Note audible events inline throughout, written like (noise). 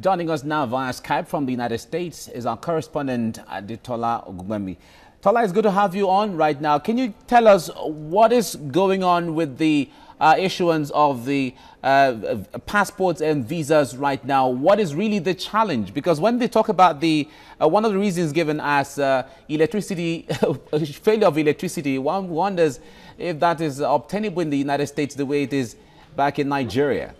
Joining us now via Skype from the United States is our correspondent Adetola Ogungbemi. Tola, it's good to have you on right now. Can you tell us what is going on with the uh, issuance of the uh, passports and visas right now? What is really the challenge? Because when they talk about the uh, one of the reasons given as uh, electricity (laughs) failure of electricity, one wonders if that is obtainable in the United States the way it is back in Nigeria.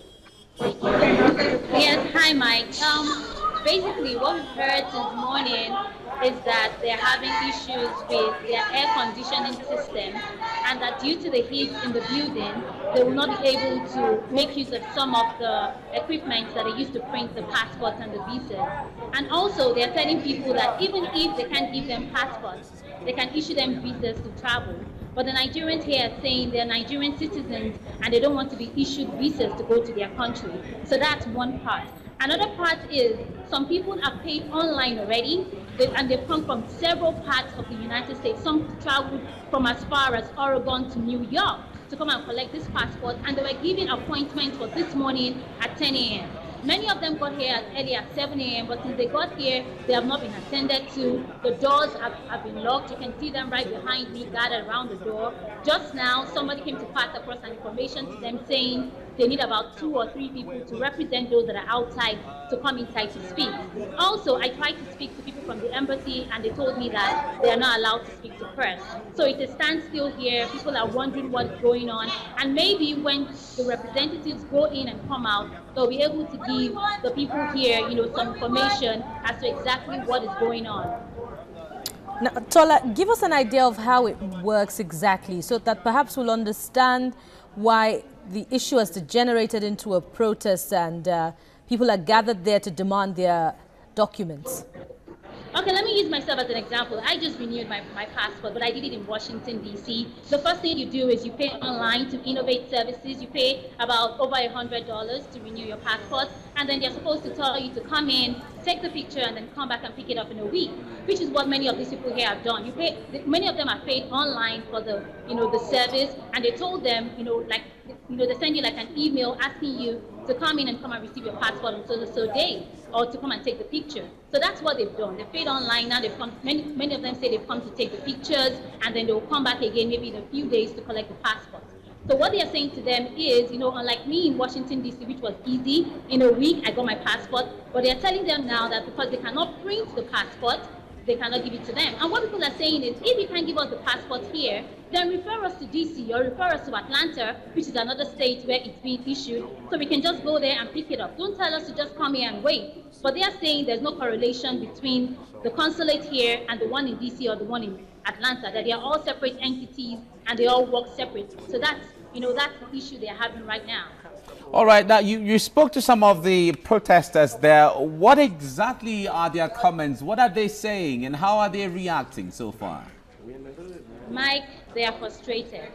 Hi Mike. Um, basically what we've heard this morning is that they're having issues with their air conditioning system and that due to the heat in the building, they will not be able to make use of some of the equipment that they used to print the passports and the visas. And also they're telling people that even if they can't give them passports, they can issue them visas to travel. But the Nigerians here are saying they're Nigerian citizens and they don't want to be issued visas to go to their country. So that's one part. Another part is some people are paid online already and they've come from several parts of the United States. Some traveled from as far as Oregon to New York to come and collect this passport and they were given appointments for this morning at 10 a.m. Many of them got here as early as 7 a.m., but since they got here, they have not been attended to. The doors have, have been locked. You can see them right behind me, gathered around the door. Just now, somebody came to pass across an information to them saying they need about two or three people to represent those that are outside to come inside to speak. Also, I tried to speak to people from the embassy and they told me that they are not allowed to speak to press. So it is a standstill here. People are wondering what's going on. And maybe when the representatives go in and come out, they'll be able to give the people here, you know, some information as to exactly what is going on. Now, Tola, give us an idea of how it works exactly so that perhaps we'll understand why the issue has degenerated into a protest and uh, people are gathered there to demand their documents. Okay, let me use myself as an example. I just renewed my, my passport, but I did it in Washington, D.C. The first thing you do is you pay online to Innovate Services. You pay about over $100 to renew your passport, and then they're supposed to tell you to come in, take the picture, and then come back and pick it up in a week, which is what many of these people here have done. You pay, many of them are paid online for the, you know, the service, and they told them, you know, like, you know, they send you like an email asking you to come in and come and receive your passport on so so day or to come and take the picture. So that's what they've done. They've paid online now. They've come. Many many of them say they've come to take the pictures, and then they'll come back again maybe in a few days to collect the passport. So what they are saying to them is, you know, unlike me in Washington D.C., which was easy, in a week I got my passport. But they are telling them now that because they cannot print the passport, they cannot give it to them. And what people are saying is, if you can't give us the passport here, then refer us to DC or refer us to Atlanta, which is another state where it's being issued, so we can just go there and pick it up. Don't tell us to just come here and wait. But they are saying there's no correlation between the consulate here and the one in DC or the one in Atlanta, that they are all separate entities and they all work separate. So that's, you know, that's the issue they're having right now. All right, now you, you spoke to some of the protesters there. What exactly are their comments? What are they saying and how are they reacting so far? Mike, they are frustrated.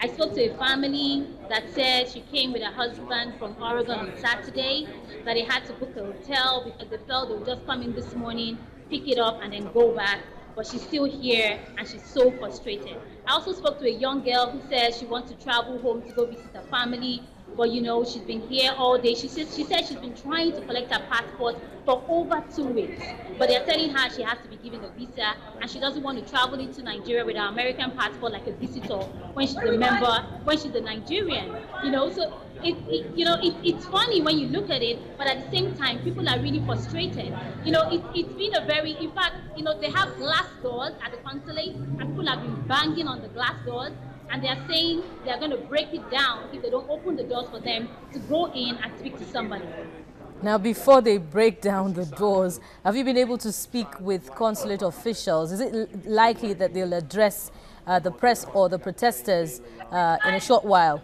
I spoke to a family that said she came with her husband from Oregon on Saturday, that they had to book a hotel because they felt they would just come in this morning, pick it up, and then go back. But she's still here and she's so frustrated. I also spoke to a young girl who says she wants to travel home to go visit her family but you know, she's been here all day. She says she said she's been trying to collect her passport for over two weeks. But they're telling her she has to be given a visa and she doesn't want to travel into Nigeria with her American passport like a visitor when she's a member, when she's a Nigerian. You know, so it, it you know it, it's funny when you look at it, but at the same time people are really frustrated. You know, it, it's been a very in fact, you know, they have glass doors at the consulate and people have been banging on the glass doors and they are saying they are going to break it down if they don't open the doors for them to go in and speak to somebody. Now, before they break down the doors, have you been able to speak with consulate officials? Is it likely that they'll address uh, the press or the protesters uh, in a short while?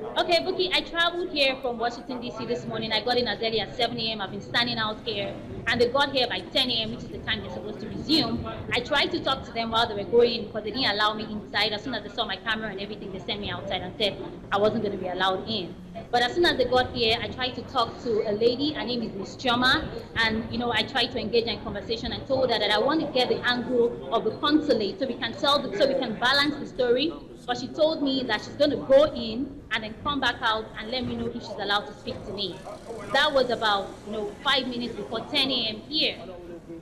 Okay, Buki, I traveled here from Washington, D.C. this morning. I got in as early as 7 a.m. I've been standing out here, and they got here by 10 a.m., which is the time they're supposed to resume. I tried to talk to them while they were going because they didn't allow me inside. As soon as they saw my camera and everything, they sent me outside and said I wasn't going to be allowed in. But as soon as they got here, I tried to talk to a lady. Her name is Miss Chioma, and you know, I tried to engage in conversation and told her that I want to get the angle of the consulate so we can tell, the, so we can balance the story but she told me that she's going to go in and then come back out and let me know if she's allowed to speak to me. That was about you know five minutes before 10 a.m. here,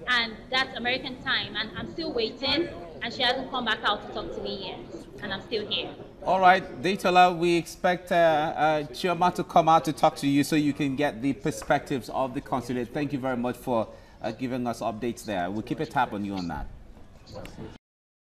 and that's American time, and I'm still waiting, and she hasn't come back out to talk to me yet, and I'm still here. All right, Daytola, we expect uh, uh, Chioma to come out to talk to you so you can get the perspectives of the consulate. Thank you very much for uh, giving us updates there. We'll keep a tab on you on that.